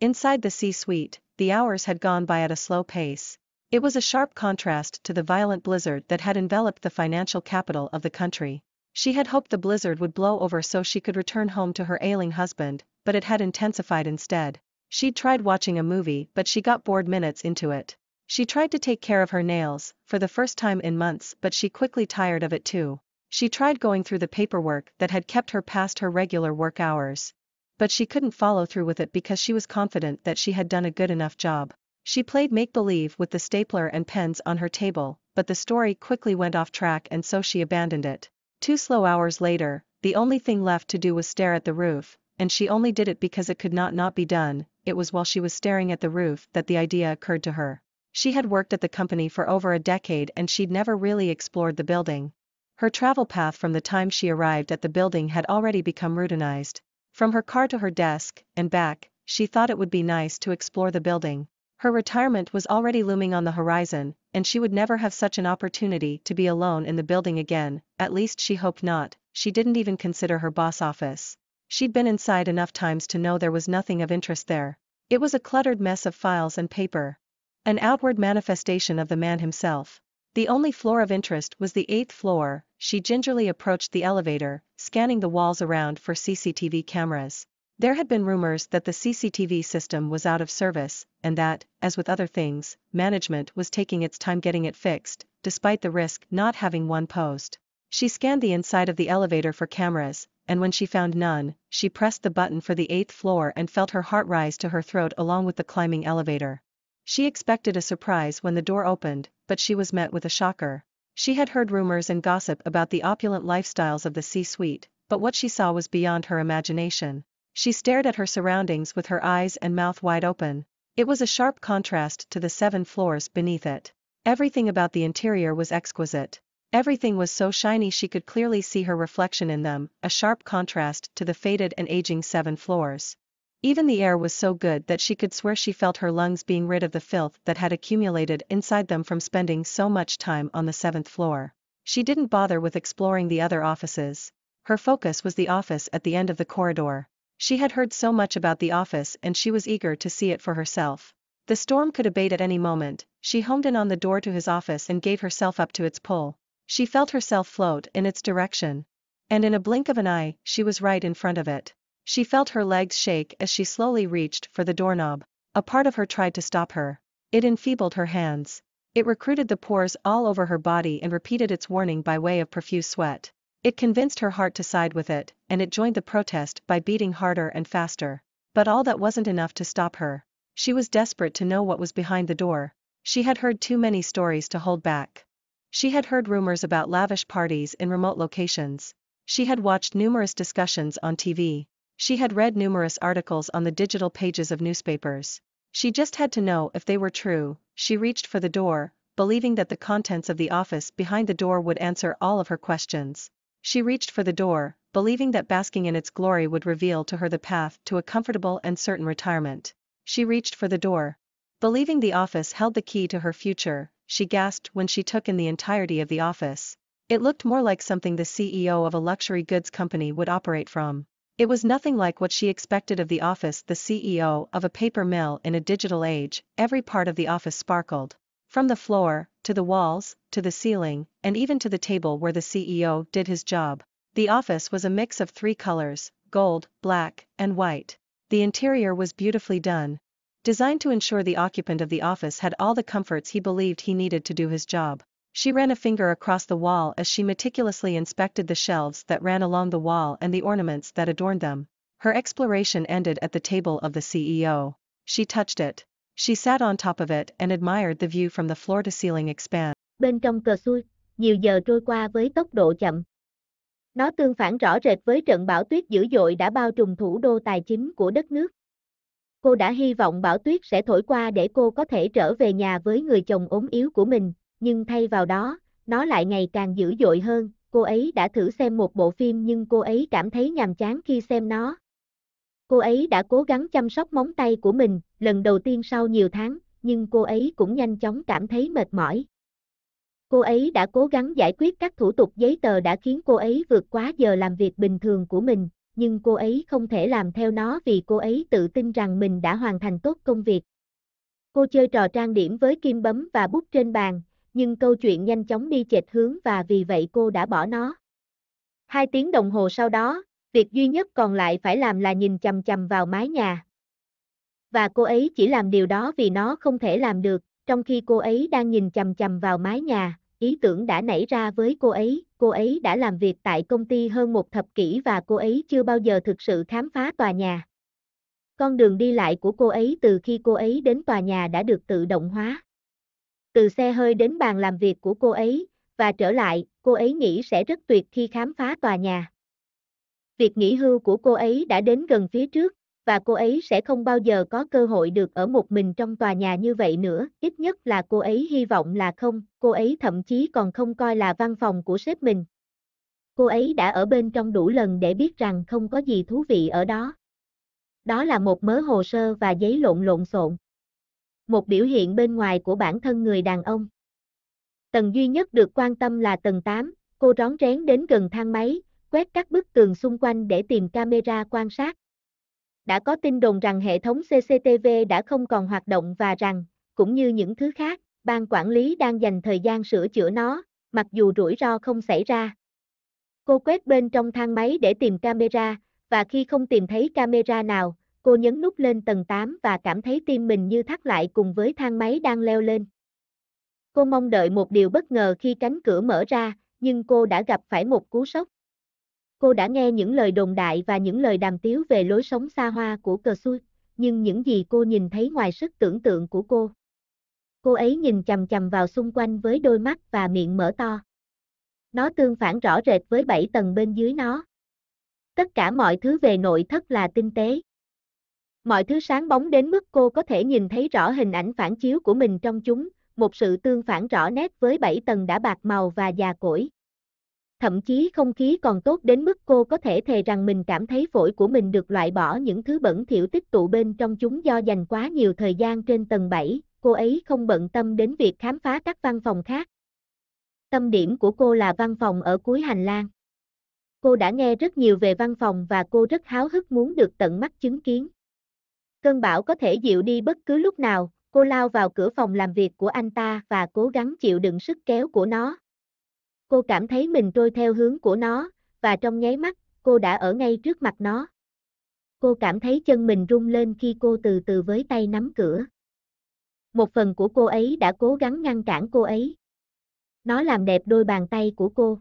Inside the C-suite, the hours had gone by at a slow pace. It was a sharp contrast to the violent blizzard that had enveloped the financial capital of the country. She had hoped the blizzard would blow over so she could return home to her ailing husband, but it had intensified instead. She'd tried watching a movie but she got bored minutes into it. She tried to take care of her nails, for the first time in months but she quickly tired of it too. She tried going through the paperwork that had kept her past her regular work hours. But she couldn't follow through with it because she was confident that she had done a good enough job. She played make-believe with the stapler and pens on her table, but the story quickly went off track and so she abandoned it. Two slow hours later, the only thing left to do was stare at the roof, and she only did it because it could not not be done, it was while she was staring at the roof that the idea occurred to her. She had worked at the company for over a decade and she'd never really explored the building. Her travel path from the time she arrived at the building had already become routinized. From her car to her desk, and back, she thought it would be nice to explore the building. Her retirement was already looming on the horizon, and she would never have such an opportunity to be alone in the building again, at least she hoped not, she didn't even consider her boss office. She'd been inside enough times to know there was nothing of interest there. It was a cluttered mess of files and paper. An outward manifestation of the man himself. The only floor of interest was the eighth floor, she gingerly approached the elevator, scanning the walls around for CCTV cameras. There had been rumors that the CCTV system was out of service, and that, as with other things, management was taking its time getting it fixed, despite the risk not having one posed. She scanned the inside of the elevator for cameras, and when she found none, she pressed the button for the eighth floor and felt her heart rise to her throat along with the climbing elevator. She expected a surprise when the door opened, but she was met with a shocker. She had heard rumors and gossip about the opulent lifestyles of the C-suite, but what she saw was beyond her imagination. She stared at her surroundings with her eyes and mouth wide open. It was a sharp contrast to the seven floors beneath it. Everything about the interior was exquisite. Everything was so shiny she could clearly see her reflection in them, a sharp contrast to the faded and aging seven floors. Even the air was so good that she could swear she felt her lungs being rid of the filth that had accumulated inside them from spending so much time on the seventh floor. She didn't bother with exploring the other offices. Her focus was the office at the end of the corridor. She had heard so much about the office and she was eager to see it for herself. The storm could abate at any moment, she homed in on the door to his office and gave herself up to its pull. She felt herself float in its direction. And in a blink of an eye, she was right in front of it. She felt her legs shake as she slowly reached for the doorknob. A part of her tried to stop her. It enfeebled her hands. It recruited the pores all over her body and repeated its warning by way of profuse sweat. It convinced her heart to side with it, and it joined the protest by beating harder and faster. But all that wasn't enough to stop her. She was desperate to know what was behind the door. She had heard too many stories to hold back. She had heard rumors about lavish parties in remote locations. She had watched numerous discussions on TV. She had read numerous articles on the digital pages of newspapers. She just had to know if they were true, she reached for the door, believing that the contents of the office behind the door would answer all of her questions. She reached for the door, believing that basking in its glory would reveal to her the path to a comfortable and certain retirement. She reached for the door. Believing the office held the key to her future, she gasped when she took in the entirety of the office. It looked more like something the CEO of a luxury goods company would operate from. It was nothing like what she expected of the office the CEO of a paper mill in a digital age, every part of the office sparkled. From the floor, to the walls, to the ceiling, and even to the table where the CEO did his job. The office was a mix of three colors, gold, black, and white. The interior was beautifully done. Designed to ensure the occupant of the office had all the comforts he believed he needed to do his job. She ran a finger across the wall as she meticulously inspected the shelves that ran along the wall and the ornaments that adorned them. Her exploration ended at the table of the CEO. She touched it. She sat on top of it and admired the view from the floor to ceiling expand. Bên trong cờ xui, nhiều giờ trôi qua với tốc độ chậm. Nó tương phản rõ rệt với trận bão tuyết dữ dội đã bao trùm thủ đô tài chính của đất nước. Cô đã hy vọng bão tuyết sẽ thổi qua để cô có thể trở về nhà với người chồng ốm yếu của mình, nhưng thay vào đó, nó lại ngày càng dữ dội hơn, cô ấy đã thử xem một bộ phim nhưng cô ấy cảm thấy nhàm chán khi xem nó. Cô ấy đã cố gắng chăm sóc móng tay của mình, lần đầu tiên sau nhiều tháng, nhưng cô ấy cũng nhanh chóng cảm thấy mệt mỏi. Cô ấy đã cố gắng giải quyết các thủ tục giấy tờ đã khiến cô ấy vượt quá giờ làm việc bình thường của mình, nhưng cô ấy không thể làm theo nó vì cô ấy tự tin rằng mình đã hoàn thành tốt công việc. Cô chơi trò trang điểm với kim bấm và bút trên bàn, nhưng câu chuyện nhanh chóng đi chệch hướng và vì vậy cô đã bỏ nó. Hai tiếng đồng hồ sau đó, việc duy nhất còn lại phải làm là nhìn chầm chầm vào mái nhà. Và cô ấy chỉ làm điều đó vì nó không thể làm được, trong khi cô ấy đang nhìn chầm chầm vào mái nhà, ý tưởng đã nảy ra với cô ấy, cô ấy đã làm việc tại công ty hơn một thập kỷ và cô ấy chưa bao giờ thực sự khám phá tòa nhà. Con đường đi lại của cô ấy từ khi cô ấy đến tòa nhà đã được tự động hóa. Từ xe hơi đến bàn làm việc của cô ấy, và trở lại, cô ấy nghĩ sẽ rất tuyệt khi khám phá tòa nhà. Việc nghỉ hưu của cô ấy đã đến gần phía trước, và cô ấy sẽ không bao giờ có cơ hội được ở một mình trong tòa nhà như vậy nữa, ít nhất là cô ấy hy vọng là không, cô ấy thậm chí còn không coi là văn phòng của sếp mình. Cô ấy đã ở bên trong đủ lần để biết rằng không có gì thú vị ở đó. Đó là một mớ hồ sơ và giấy lộn lộn xộn. Một biểu hiện bên ngoài của bản thân người đàn ông. Tầng duy nhất được quan tâm là tầng 8, cô rón rén đến gần thang máy, quét các bức tường xung quanh để tìm camera quan sát. Đã có tin đồn rằng hệ thống CCTV đã không còn hoạt động và rằng, cũng như những thứ khác, ban quản lý đang dành thời gian sửa chữa nó, mặc dù rủi ro không xảy ra. Cô quét bên trong thang máy để tìm camera, và khi không tìm thấy camera nào, cô nhấn nút lên tầng 8 và cảm thấy tim mình như thắt lại cùng với thang máy đang leo lên. Cô mong đợi một điều bất ngờ khi cánh cửa mở ra, nhưng cô đã gặp phải một cú sốc. Cô đã nghe những lời đồn đại và những lời đàm tiếu về lối sống xa hoa của cờ xui, nhưng những gì cô nhìn thấy ngoài sức tưởng tượng của cô. Cô ấy nhìn chầm chầm vào xung quanh với đôi mắt và miệng mở to. Nó tương phản rõ rệt với bảy tầng bên dưới nó. Tất cả mọi thứ về nội thất là tinh tế. Mọi thứ sáng bóng đến mức cô có thể nhìn thấy rõ hình ảnh phản chiếu của mình trong chúng, một sự tương phản rõ nét với bảy tầng đã bạc màu và già cỗi. Thậm chí không khí còn tốt đến mức cô có thể thề rằng mình cảm thấy phổi của mình được loại bỏ những thứ bẩn thỉu tích tụ bên trong chúng do dành quá nhiều thời gian trên tầng 7, cô ấy không bận tâm đến việc khám phá các văn phòng khác. Tâm điểm của cô là văn phòng ở cuối hành lang. Cô đã nghe rất nhiều về văn phòng và cô rất háo hức muốn được tận mắt chứng kiến. Cơn bão có thể dịu đi bất cứ lúc nào, cô lao vào cửa phòng làm việc của anh ta và cố gắng chịu đựng sức kéo của nó. Cô cảm thấy mình trôi theo hướng của nó, và trong nháy mắt, cô đã ở ngay trước mặt nó. Cô cảm thấy chân mình rung lên khi cô từ từ với tay nắm cửa. Một phần của cô ấy đã cố gắng ngăn cản cô ấy. Nó làm đẹp đôi bàn tay của cô.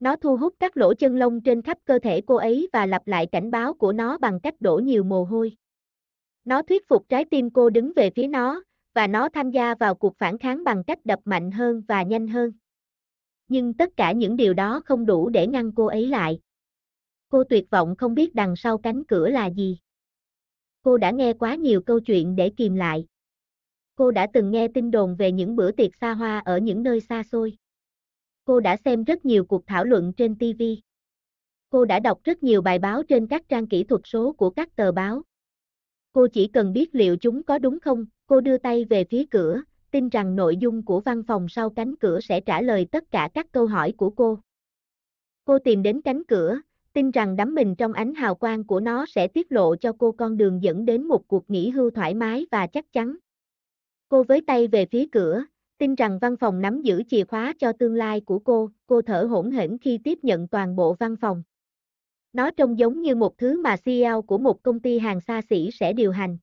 Nó thu hút các lỗ chân lông trên khắp cơ thể cô ấy và lặp lại cảnh báo của nó bằng cách đổ nhiều mồ hôi. Nó thuyết phục trái tim cô đứng về phía nó, và nó tham gia vào cuộc phản kháng bằng cách đập mạnh hơn và nhanh hơn. Nhưng tất cả những điều đó không đủ để ngăn cô ấy lại. Cô tuyệt vọng không biết đằng sau cánh cửa là gì. Cô đã nghe quá nhiều câu chuyện để kìm lại. Cô đã từng nghe tin đồn về những bữa tiệc xa hoa ở những nơi xa xôi. Cô đã xem rất nhiều cuộc thảo luận trên TV. Cô đã đọc rất nhiều bài báo trên các trang kỹ thuật số của các tờ báo. Cô chỉ cần biết liệu chúng có đúng không, cô đưa tay về phía cửa, tin rằng nội dung của văn phòng sau cánh cửa sẽ trả lời tất cả các câu hỏi của cô. Cô tìm đến cánh cửa, tin rằng đắm mình trong ánh hào quang của nó sẽ tiết lộ cho cô con đường dẫn đến một cuộc nghỉ hưu thoải mái và chắc chắn. Cô với tay về phía cửa, tin rằng văn phòng nắm giữ chìa khóa cho tương lai của cô, cô thở hổn hển khi tiếp nhận toàn bộ văn phòng. Nó trông giống như một thứ mà CEO của một công ty hàng xa xỉ sẽ điều hành.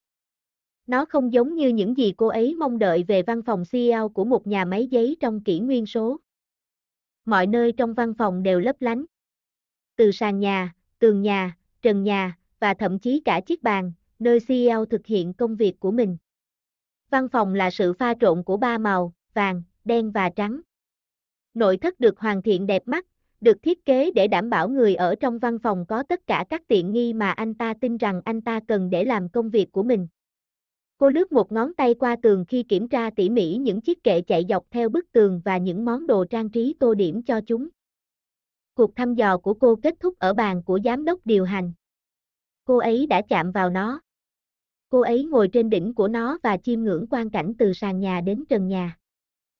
Nó không giống như những gì cô ấy mong đợi về văn phòng CEO của một nhà máy giấy trong kỷ nguyên số. Mọi nơi trong văn phòng đều lấp lánh. Từ sàn nhà, tường nhà, trần nhà, và thậm chí cả chiếc bàn, nơi CEO thực hiện công việc của mình. Văn phòng là sự pha trộn của ba màu, vàng, đen và trắng. Nội thất được hoàn thiện đẹp mắt, được thiết kế để đảm bảo người ở trong văn phòng có tất cả các tiện nghi mà anh ta tin rằng anh ta cần để làm công việc của mình. Cô lướt một ngón tay qua tường khi kiểm tra tỉ mỉ những chiếc kệ chạy dọc theo bức tường và những món đồ trang trí tô điểm cho chúng. Cuộc thăm dò của cô kết thúc ở bàn của giám đốc điều hành. Cô ấy đã chạm vào nó. Cô ấy ngồi trên đỉnh của nó và chiêm ngưỡng quang cảnh từ sàn nhà đến trần nhà.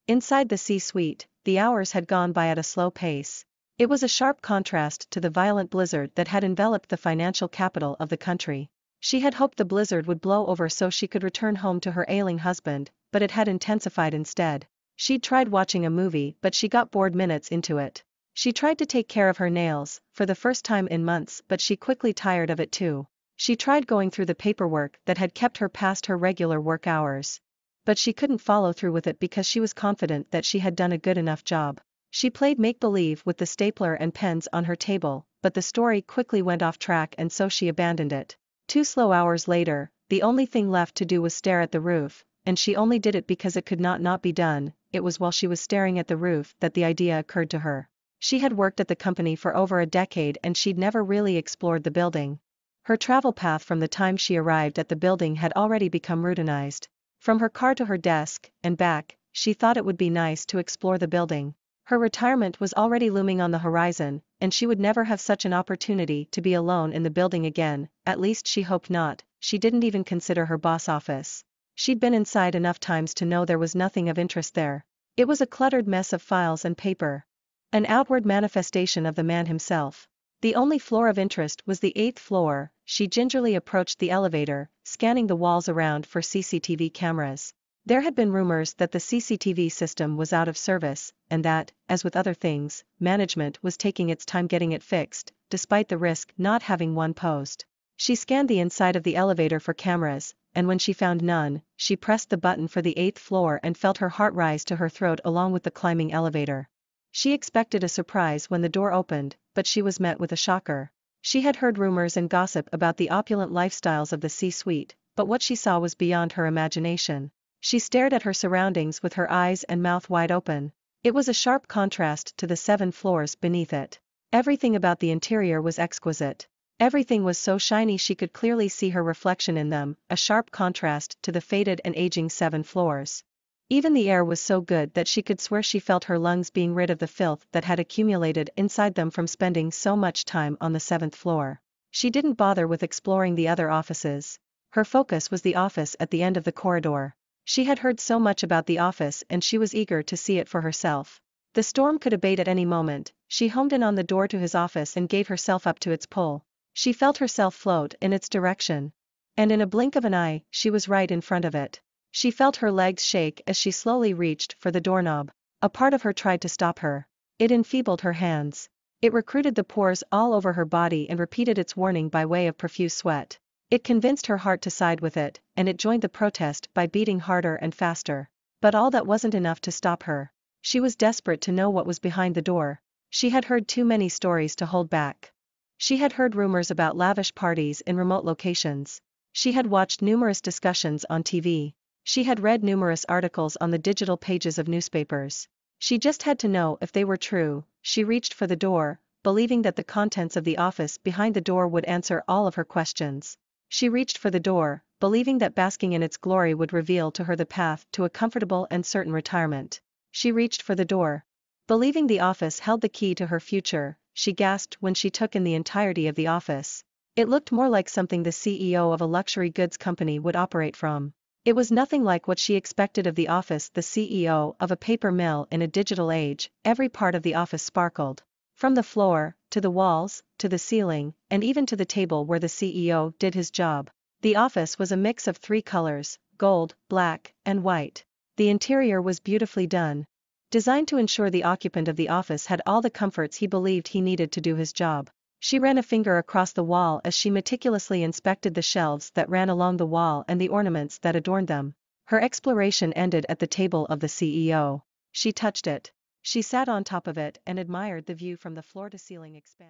Inside the C-suite, the hours had gone by at a slow pace. It was a sharp contrast to the violent blizzard that had enveloped the financial capital of the country. She had hoped the blizzard would blow over so she could return home to her ailing husband, but it had intensified instead. She'd tried watching a movie but she got bored minutes into it. She tried to take care of her nails, for the first time in months but she quickly tired of it too. She tried going through the paperwork that had kept her past her regular work hours. But she couldn't follow through with it because she was confident that she had done a good enough job. She played make-believe with the stapler and pens on her table, but the story quickly went off track and so she abandoned it. Two slow hours later, the only thing left to do was stare at the roof, and she only did it because it could not not be done, it was while she was staring at the roof that the idea occurred to her. She had worked at the company for over a decade and she'd never really explored the building. Her travel path from the time she arrived at the building had already become routinized. From her car to her desk, and back, she thought it would be nice to explore the building. Her retirement was already looming on the horizon, and she would never have such an opportunity to be alone in the building again, at least she hoped not, she didn't even consider her boss office. She'd been inside enough times to know there was nothing of interest there. It was a cluttered mess of files and paper. An outward manifestation of the man himself. The only floor of interest was the eighth floor, she gingerly approached the elevator, scanning the walls around for CCTV cameras. There had been rumors that the CCTV system was out of service, and that, as with other things, management was taking its time getting it fixed, despite the risk not having one posed. She scanned the inside of the elevator for cameras, and when she found none, she pressed the button for the eighth floor and felt her heart rise to her throat along with the climbing elevator. She expected a surprise when the door opened, but she was met with a shocker. She had heard rumors and gossip about the opulent lifestyles of the C-suite, but what she saw was beyond her imagination. She stared at her surroundings with her eyes and mouth wide open. It was a sharp contrast to the seven floors beneath it. Everything about the interior was exquisite. Everything was so shiny she could clearly see her reflection in them, a sharp contrast to the faded and aging seven floors. Even the air was so good that she could swear she felt her lungs being rid of the filth that had accumulated inside them from spending so much time on the seventh floor. She didn't bother with exploring the other offices. Her focus was the office at the end of the corridor. She had heard so much about the office and she was eager to see it for herself. The storm could abate at any moment, she homed in on the door to his office and gave herself up to its pull. She felt herself float in its direction. And in a blink of an eye, she was right in front of it. She felt her legs shake as she slowly reached for the doorknob. A part of her tried to stop her. It enfeebled her hands. It recruited the pores all over her body and repeated its warning by way of profuse sweat. It convinced her heart to side with it, and it joined the protest by beating harder and faster. But all that wasn't enough to stop her. She was desperate to know what was behind the door. She had heard too many stories to hold back. She had heard rumors about lavish parties in remote locations. She had watched numerous discussions on TV. She had read numerous articles on the digital pages of newspapers. She just had to know if they were true. She reached for the door, believing that the contents of the office behind the door would answer all of her questions. She reached for the door, believing that basking in its glory would reveal to her the path to a comfortable and certain retirement. She reached for the door. Believing the office held the key to her future, she gasped when she took in the entirety of the office. It looked more like something the CEO of a luxury goods company would operate from. It was nothing like what she expected of the office the CEO of a paper mill in a digital age, every part of the office sparkled. From the floor, to the walls, to the ceiling, and even to the table where the CEO did his job. The office was a mix of three colors, gold, black, and white. The interior was beautifully done. Designed to ensure the occupant of the office had all the comforts he believed he needed to do his job. She ran a finger across the wall as she meticulously inspected the shelves that ran along the wall and the ornaments that adorned them. Her exploration ended at the table of the CEO. She touched it. She sat on top of it and admired the view from the floor to ceiling expanse.